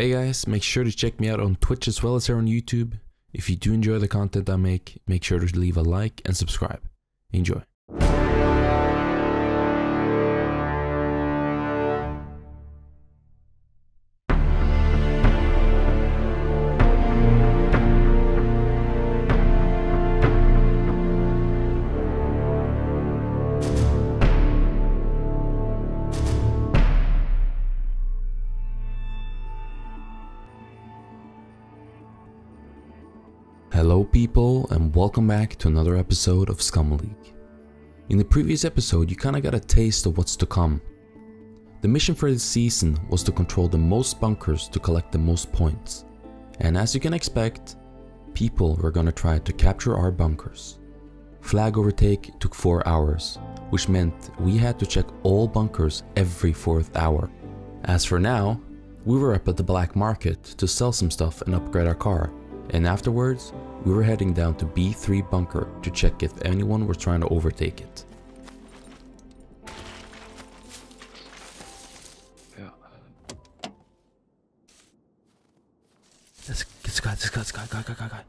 Hey guys, make sure to check me out on Twitch as well as here on YouTube. If you do enjoy the content I make, make sure to leave a like and subscribe. Enjoy. People and welcome back to another episode of Scum League. In the previous episode you kinda got a taste of what's to come. The mission for this season was to control the most bunkers to collect the most points. And as you can expect, people were gonna try to capture our bunkers. Flag overtake took 4 hours, which meant we had to check all bunkers every 4th hour. As for now, we were up at the black market to sell some stuff and upgrade our car and afterwards, we were heading down to B3 bunker to check if anyone was trying to overtake it. Yeah. This, this guy, this guy, this guy, guy, guy, guy, guy.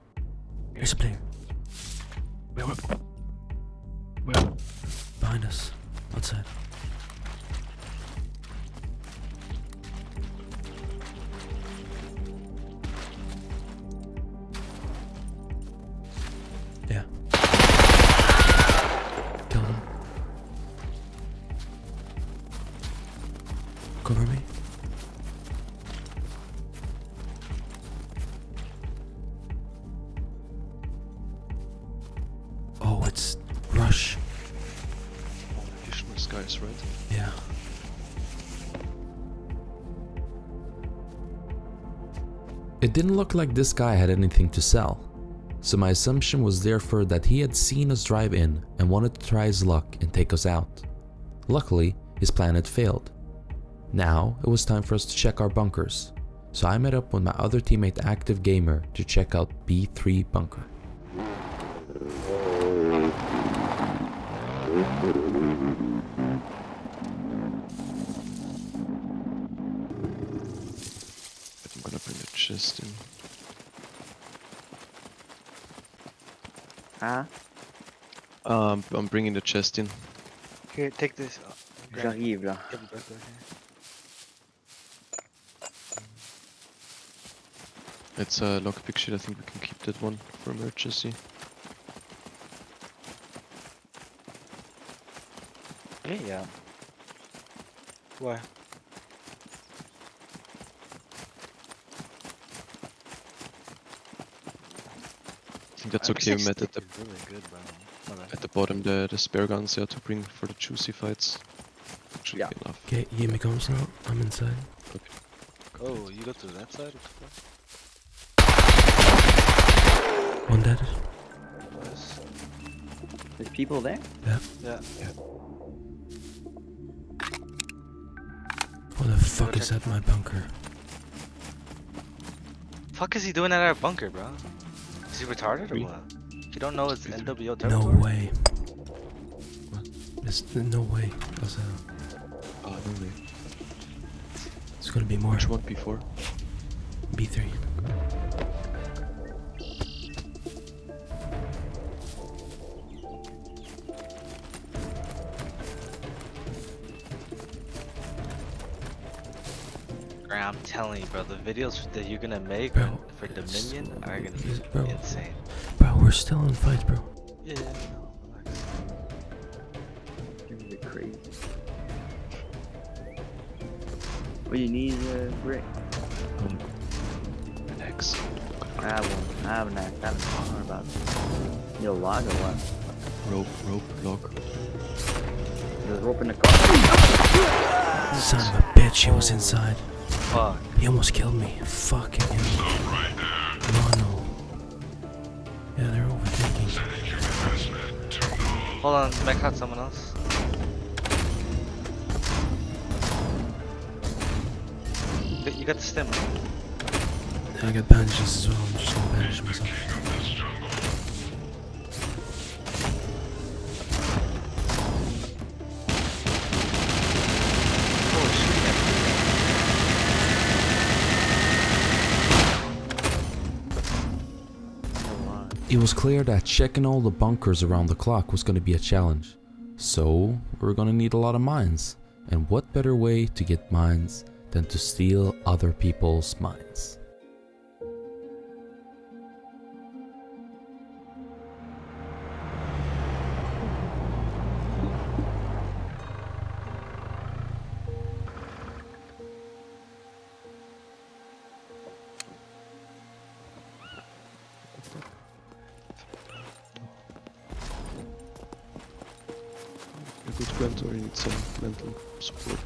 There's a player Where? Where? Skies, right? Yeah. It didn't look like this guy had anything to sell, so my assumption was therefore that he had seen us drive in and wanted to try his luck and take us out. Luckily, his plan had failed. Now it was time for us to check our bunkers, so I met up with my other teammate Active Gamer to check out B3 bunker. But I'm gonna bring a chest in. Huh? Um, I'm bringing the chest in. Here, take this. uh, grab- J'arrive là. give it back over here. It's a lockpick sheet. I think we can keep that one for emergency. Yeah, yeah. Why? Think that's I okay. guess We met at the really good, bro. At the bottom the the spare guns there to bring for the juicy fights. Should Yeah. enough. Okay, you hear me comms now? I'm inside. Okay. Oh, you go to that side? What? One dead. Nice. There's people there? Yeah. Yeah. yeah. What the fuck is check. that, my bunker? Fuck is he doing at our bunker, bro? Is he retarded or what? You don't know it's NWO No territory? way. There's no way. There's, uh, Ah, no way. It's gonna be more. Which one before? B3. I'm telling you, bro, the videos that you're gonna make Bro, for Dominion are gonna be bro. insane. Bro, we're still in fight, bro. Yeah, yeah, no, relax. This is crazy. What do you need, uh, brick? Um, an axe. I have one. I have an axe. I have an armor about it. Need a log or what? Rope, rope, log. There's rope in the car. Son of a bitch, he was inside. Fuck. He almost killed me. Fucking hell. No, no. Yeah, they're overtaking. Hold on, Mech had someone else. You- You got the stem. right? I got bandages as well. I'm just gonna bandage myself. It was clear that checking all the bunkers around the clock was going to be a challenge. So, we're going to need a lot of mines. And what better way to get mines than to steal other people's mines? Gwent or you need some mental support.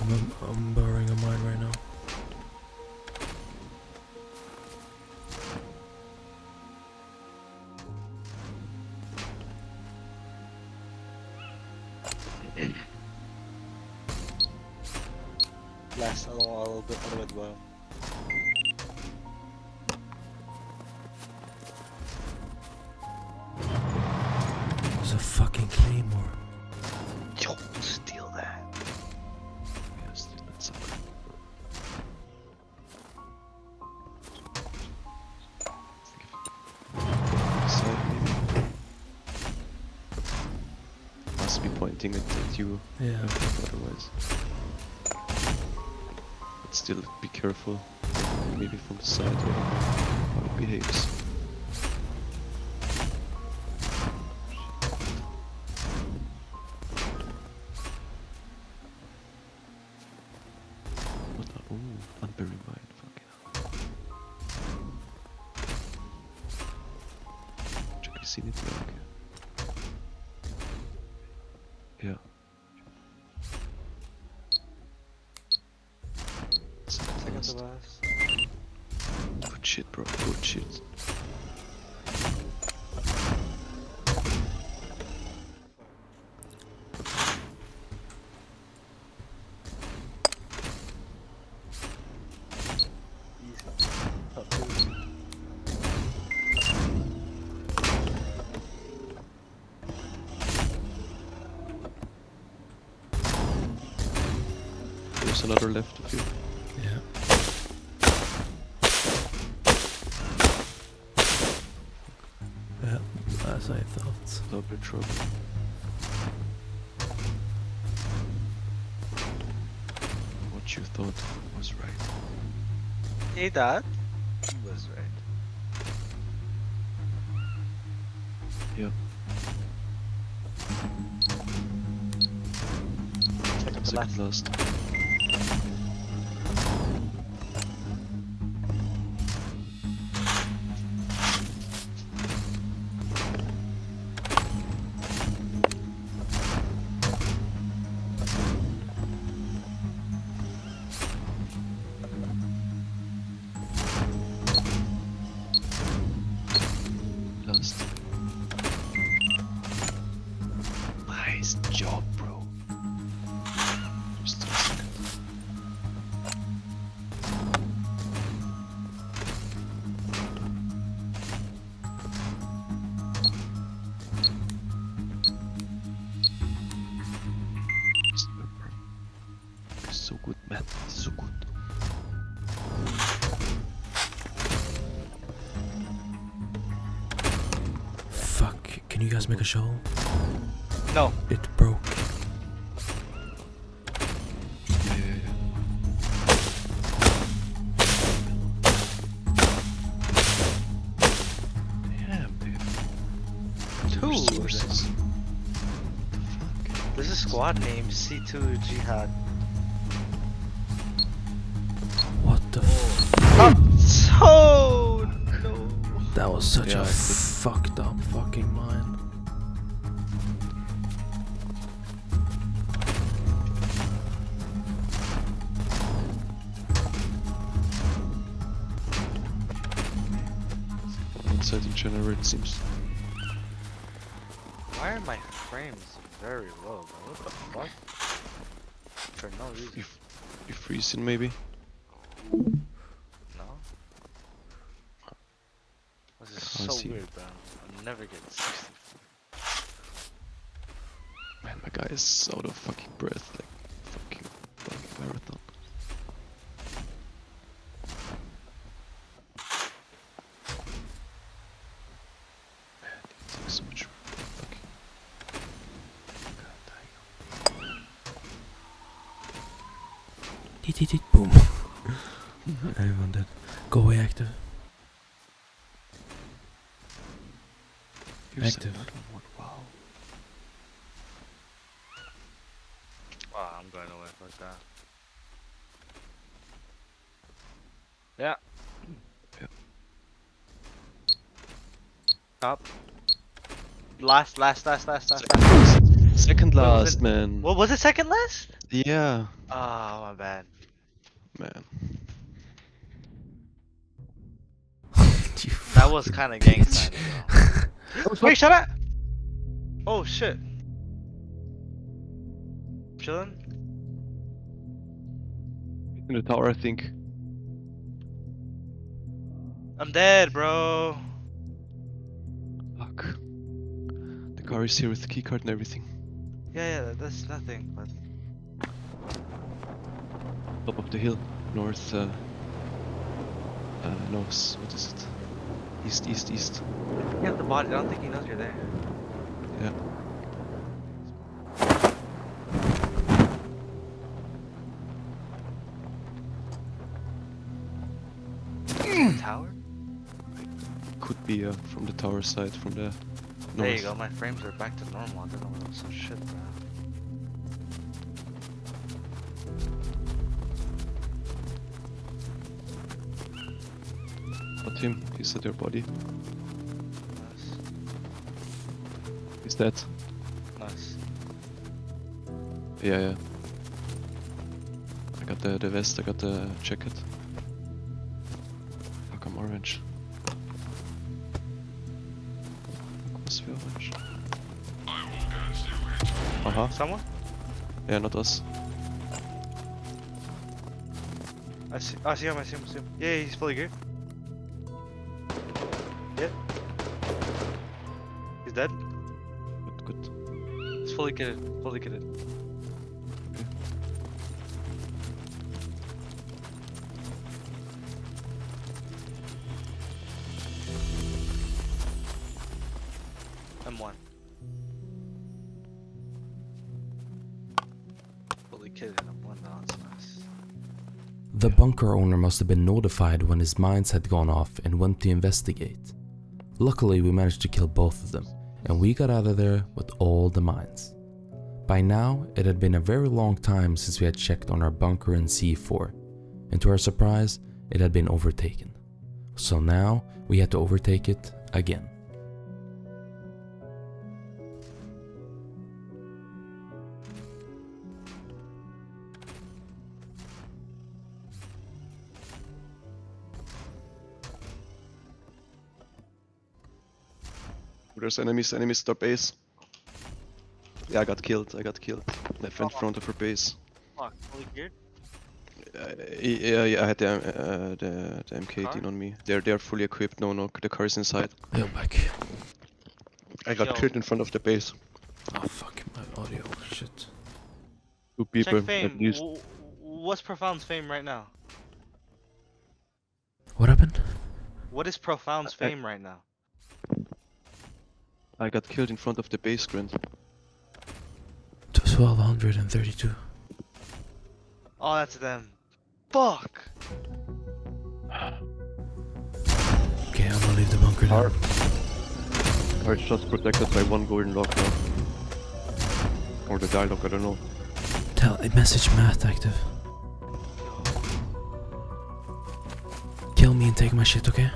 I'm, I'm burrowing a mine right now. Careful. Maybe from the side how it behaves. There's another left of you. Yeah. As I thought. Double trouble. What you thought was right. Hey, Dad. He was right. Yeah. Second to last. Second last. Last. Job, bro. Just a second. So good, man. So good. Fuck, can you guys make a show? No. It broke. Yeah, yeah, yeah. Damn, dude. Two. Resources. What the fuck? There's a squad named C2 Jihad. What the f- Oh, so no. That was such Yeah, a I could- fucked up fucking mine. Outside in general, it seems. Why are my frames very low, bro? What the fuck? For no reason. You, you freezing, maybe? No? This is so see. weird, bro. I'll never get 60. Man, my guy is out of fucking breath, like fucking, fucking marathon. Boom. Everyone dead. Go away, active. Here's Active. another one. Wow. Wow, I'm going away like that. Yeah. Yep. Up. Last, last, last, last, last. last. Second, second Wait, was last, it- man. What was it? Second last? Yeah, Oh, my bad. man. That was kind of bitch. gangsta. Oh, wait, shut up! Oh shit. Chillin'? In the tower, I think. I'm dead, bro. Fuck. The car is here with the keycard and everything. Yeah, yeah, that's nothing, but. Top of the hill, north. Uh, uh, no, s- what is it? East, east, east. Yeah, the body. I don't think he knows you're there. Yeah. Tower? Could be uh, from the tower side, from the north. There you go. My frames are back to normal. I don't know what else. Shit, bro. Him, he's at your body. Nice. He's dead. Nice. Yeah, yeah. I got the, the vest, I got the jacket. Fuck, I'm orange. Was für orange? Aha, Someone? yeah, not us. I see. I see him. I see him. I see him. Yeah, he's fully geared. Yep. He's dead. Good, good. He's fully kitted. Fully kitted. M1. Fully kitted M1 now, that's nice. The bunker owner must have been notified when his mines had gone off and went to investigate. Luckily, we managed to kill both of them, and we got out of there with all the mines. By now, it had been a very long time since we had checked on our bunker in C4, and to our surprise, it had been overtaken. So now, we had to overtake it again. There's enemies, enemies at our base. Yeah, I got killed, I got killed. Left in front of her base. Fuck, fully geared? Uh, yeah, yeah, I had the, uh, the, the MK18 Car? on me. They're they're fully equipped. No, no, the car is inside. Yo, back. I got Yo. killed in front of the base. Oh, fuck my audio. Shit. Two people Check fame. at least. W- what's Profound's fame right now? What happened? What is Profound's I- fame right now? I got killed in front of the base, Grant. 1232. Oh, that's them. Fuck! Okay, I'm gonna leave the bunker now. Our, Car is just protected by one golden lock now. Or the dialogue, I don't know. Tell, message math active. Kill me and take my shit, okay?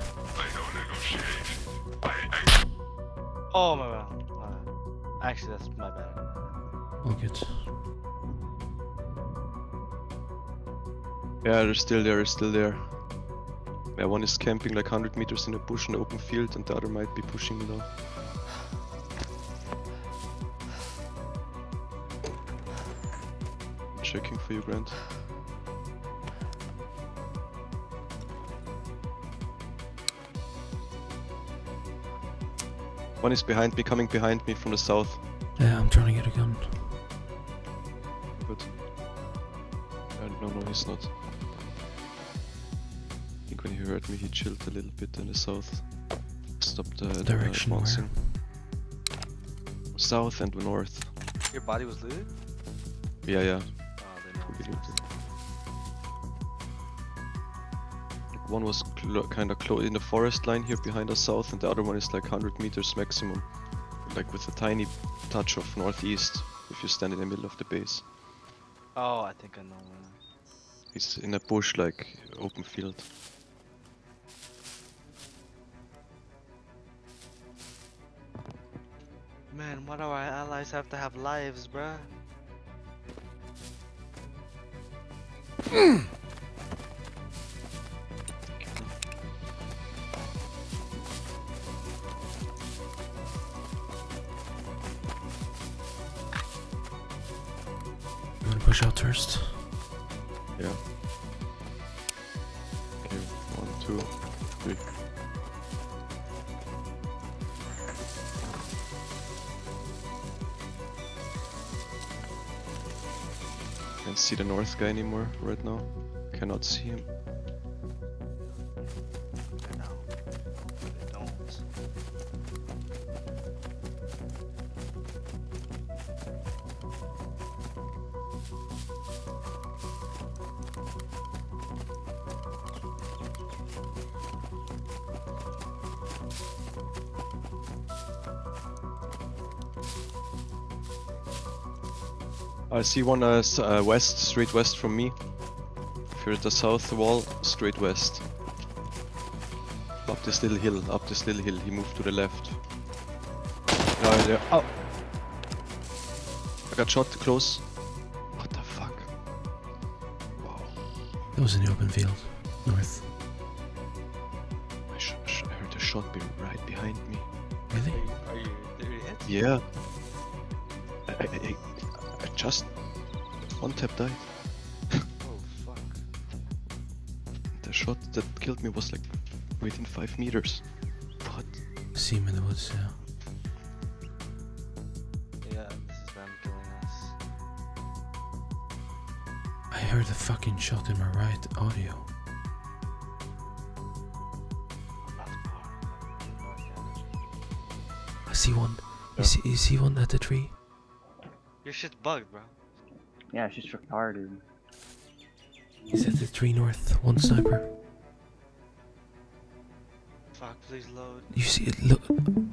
Oh my bad. My bad. Actually, that's my bad. All good. Yeah, they're still there, they're still there. Yeah, one is camping like 100 meters in a bush in the open field, and the other might be pushing me now. Checking for you, Grant. One is behind me, coming behind me from the south. Yeah, I'm trying to get a gun. Good. Uh, no, no, he's not. I think when he heard me, he chilled a little bit in the south. Stopped uh, Direction where? advancing. South and north. Your body was looted? Yeah, yeah. Oh, one was clo kind of close in the forest line here behind us south, and the other one is like 100 meters maximum, like with a tiny touch of northeast. If you stand in the middle of the base, Oh, I think I know. one. he's in a bush, like open field. Man, why do our allies have to have lives, bruh? Wanna push out first? Yeah. Okay, one, two, three. Can't see the north guy anymore right now. Cannot see him. I see one uh, uh, west, straight west from me. If you're at the south wall, straight west. Up this little hill, up this little hill. He moved to the left. No, there. Oh! I got shot close. What the fuck? Wow. That was in the open field. North. I, sh sh I heard a shot be right behind me. Really? Are you, are you hit? Yeah. I, I, I, I just one tap died. Oh, fuck. The shot that killed me was like within five meters. What? See him in the woods, yeah. Yeah, this is them killing us. I heard a fucking shot in my right audio. Not far. North Canada. I see one. Yeah. You see, you see one at the tree? Your shit's bugged, bro. Yeah, it's just retarded. He's at the tree north. One sniper. Fuck, please load. You see it? Look.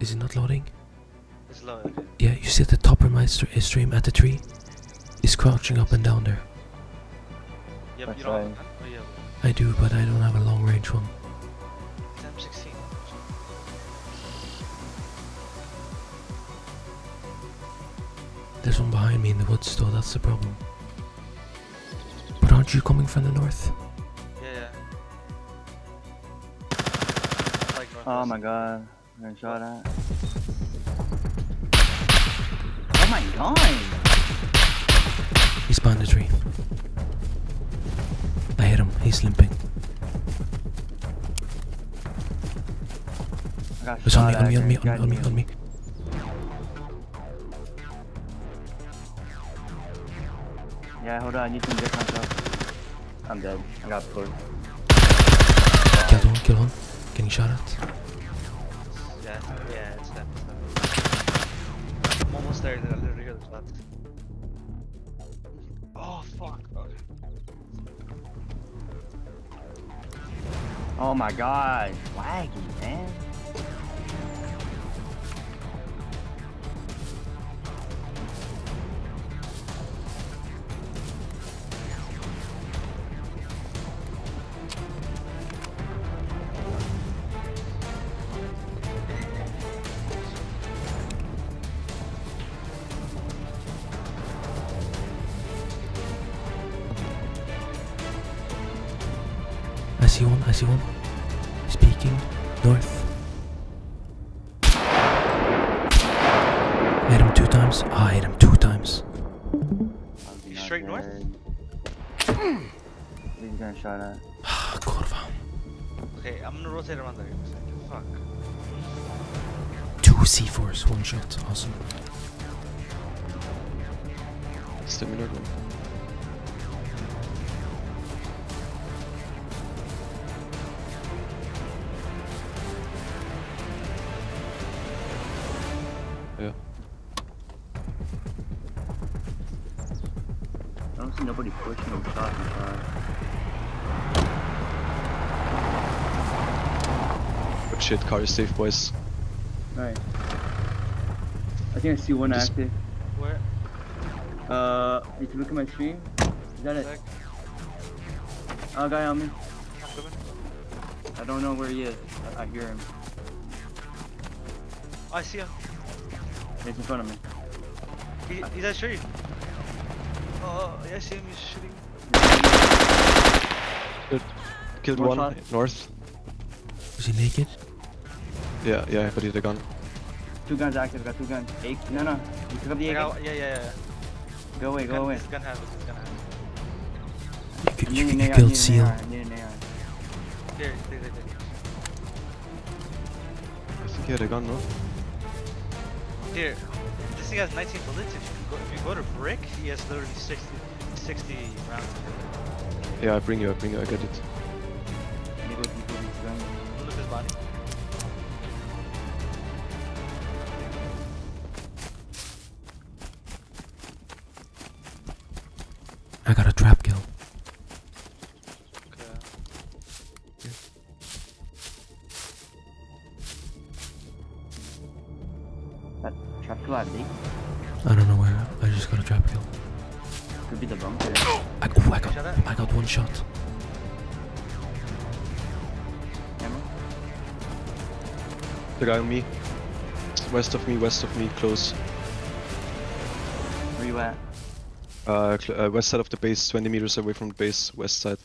Is it not loading? It's loaded. Yeah, you see at the top of my str- uh, stream at the tree? He's crouching up and down there. Yeah, but That's you don't have right. gun? Oh, yeah, I do, but I don't have a long range one. There's one behind me in the woods, though. That's the problem. But aren't you coming from the north? Yeah, yeah. Like Oh my god. I'm gonna shot at. Oh my god! He's behind the tree. I hit him. He's limping. I got It's on me, on me, on me, guys. on, on me, on me. Hold on, I need to inject myself. I'm dead. I got pushed. Killed one, killed one. Getting shot at. Yeah, yeah, it's them. I'm almost there, dude. I literally hear the shots. Oh, fuck. Oh my god. Laggy, times. I'll You straight north? dead. He's gonna shot at. Ah, Kurva. Okay, I'm gonna rotate around there. for a. Fuck. Two C4s, one shot. Awesome. Similar shit, car is safe, boys. Alright. I think I see one Just- active. Where? Uh, if you look at my stream, is that it? Sec. Oh, guy on me. I'm coming. I don't know where he is. I, I hear him. I see him. He's in front of me. He, he's at tree. Oh, yeah, I see him. He's shooting. Killed One one, north. Was he naked? Yeah, yeah, but he had a gun. Two guns active. Got two guns. Eight. No, no. You pick up the I AK. got, yeah, yeah, yeah. Go away. Go away. This gun has it. This gun has it. You, could, I you, need could- you killed Seal. AR, I need an AR. Here, take, take, take. I think he had a gun, no? Here, this thing has 19 bullets. If you go, if you go to brick, he has literally 60, 60 rounds. Yeah, I bring you, I bring you, I get it. Trap kill at eight I don't know where. I just got a trap kill. could be the bunker. I, oh, I got, I got one shot. Camera. The guy on me. West of me, west of me, close. Where you at? Uh, uh, west side of the base, 20 meters away from the base, west side.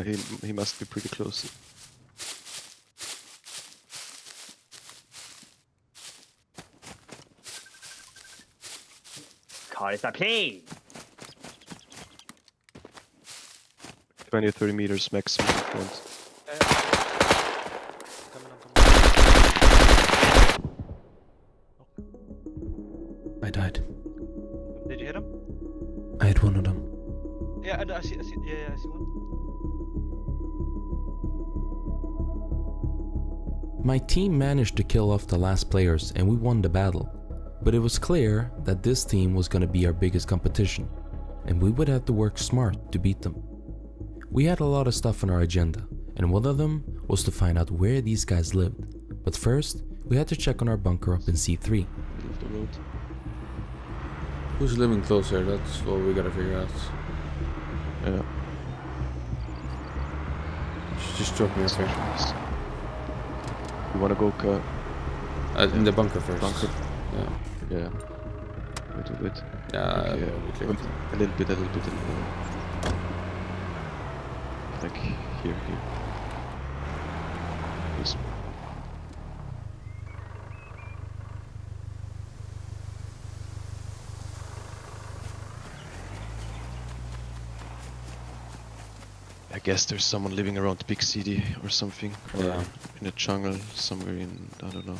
Er yeah, he he must be pretty close. Call it a plane. 20 or 30 meters maximum. front. Yeah, yeah. Coming, I'm coming. I died. Did you hit him? I hit one of them. Yeah, I, I see, I see, yeah, yeah, I see one. My team managed to kill off the last players and we won the battle. But it was clear that this team was going to be our biggest competition, and we would have to work smart to beat them. We had a lot of stuff on our agenda, and one of them was to find out where these guys lived. But first, we had to check on our bunker up in C3. Middle of the road. Who's living closer? That's what we gotta figure out. Yeah. Just drop me off here. You wanna go uh, Uh, in the bunker first. bunker? Yeah. Yeah. Wait, wait, wait. Yeah. Okay, A little bit, a little bit. A little bit. Like here, here. This. Guess there's someone living around the big city or something, or Yeah. in a jungle somewhere in I don't know.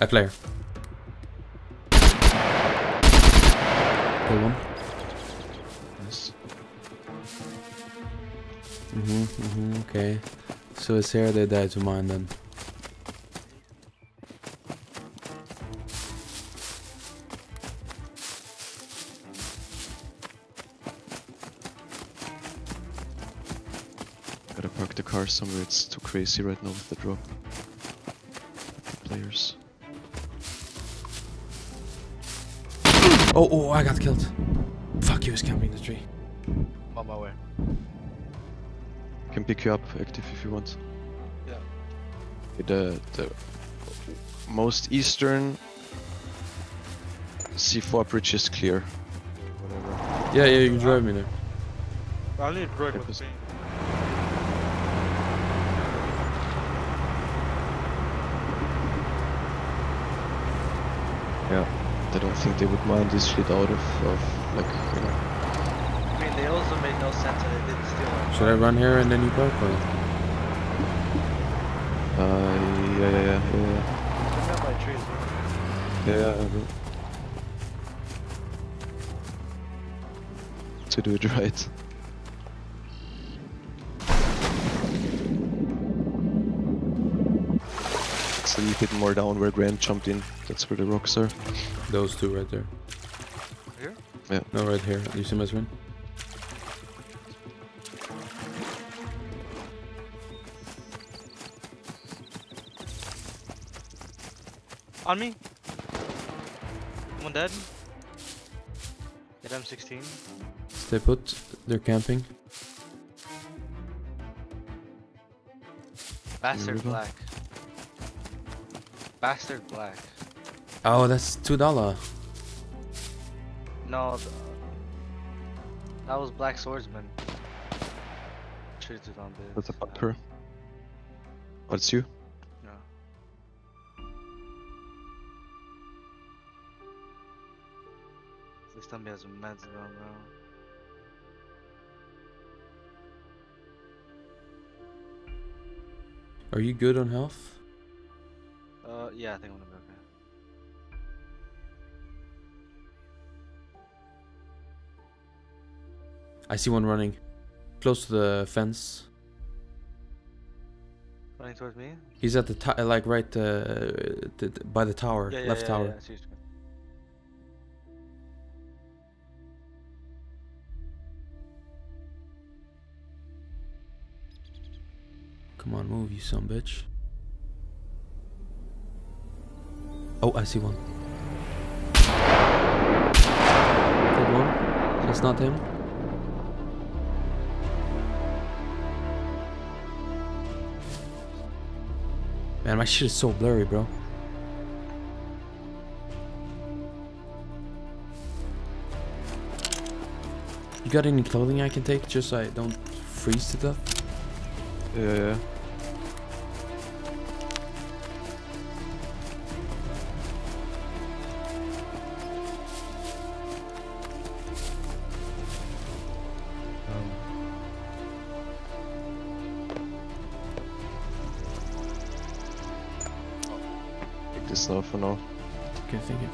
A player. Kill one. Yes. Mm-hmm, mm-hmm, okay. So it's here they died to mine then. Somewhere. It's too crazy right now with the drop. The players. Oh, oh, I got killed. Fuck, he was camping the tree. I'm on my way. Can pick you up active if you want. Yeah. The the most eastern C4 bridge is clear. Whatever. Yeah, yeah, you can drive me there. I need brick with Purpose. me. Yeah. I don't think they would mind this shit out of, of like you know. I mean, they also made no sense and they didn't steal our Should I run here and then you park or? Uh yeah yeah yeah yeah yeah. Took out trees. yeah, yeah, I will. To do it right. It's a little bit more down where Grant jumped in. That's where the rocks are. Those two right there. Here? Yeah. No, right here. You see my screen? On me. One dead. Get M16. Stay put. They're camping. Bastard we black. Bastard black. Oh, that's two dollar. No, th- that was Black Swordsman. Treated on this. That's a bunker. Uh, What's you? No. Please tell he has meds going bro. Are you good on health? Yeah, I think I'm gonna be okay. I see one running. Close to the fence. Running towards me? He's at the like right uh, t- t- by the tower, Yeah, yeah, left yeah, tower. Yeah, I see what you mean. Come on, move, you son bitch. Oh, I see one. Killed one. That's not him. Man, my shit is so blurry, bro. You got any clothing I can take just so I don't freeze to death? Yeah, yeah. For now. Okay, thank you.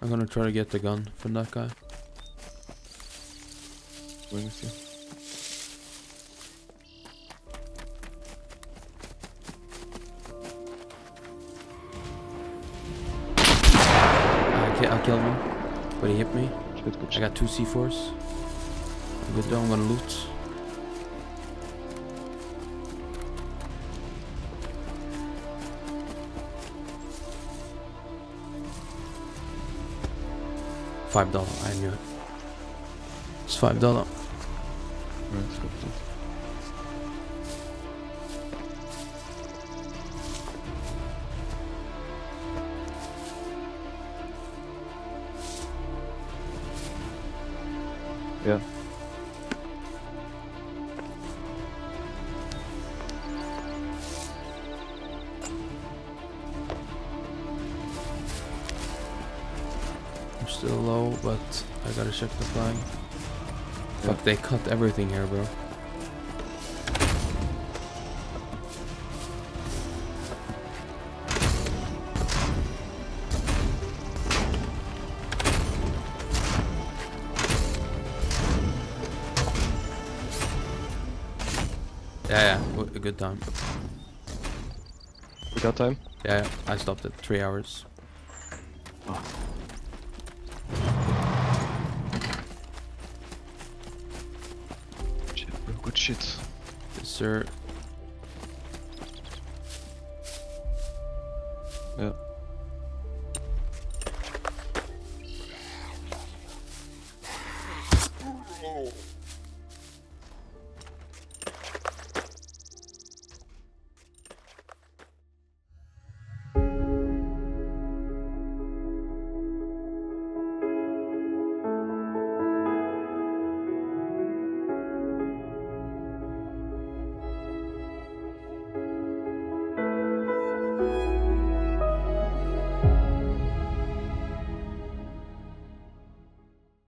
I'm gonna try to get the gun from that guy. Going with you. I, ki- I killed him, but he hit me. Good, good I got two C4s. I'm good though, I'm gonna loot. Five dollar, I knew it. It's five dollar. Right, gotta check the flag. Fuck, they cut everything here, bro. Yeah, yeah, a good time. We got time? Yeah, yeah, I stopped at three hours. Shit. Yes, sir.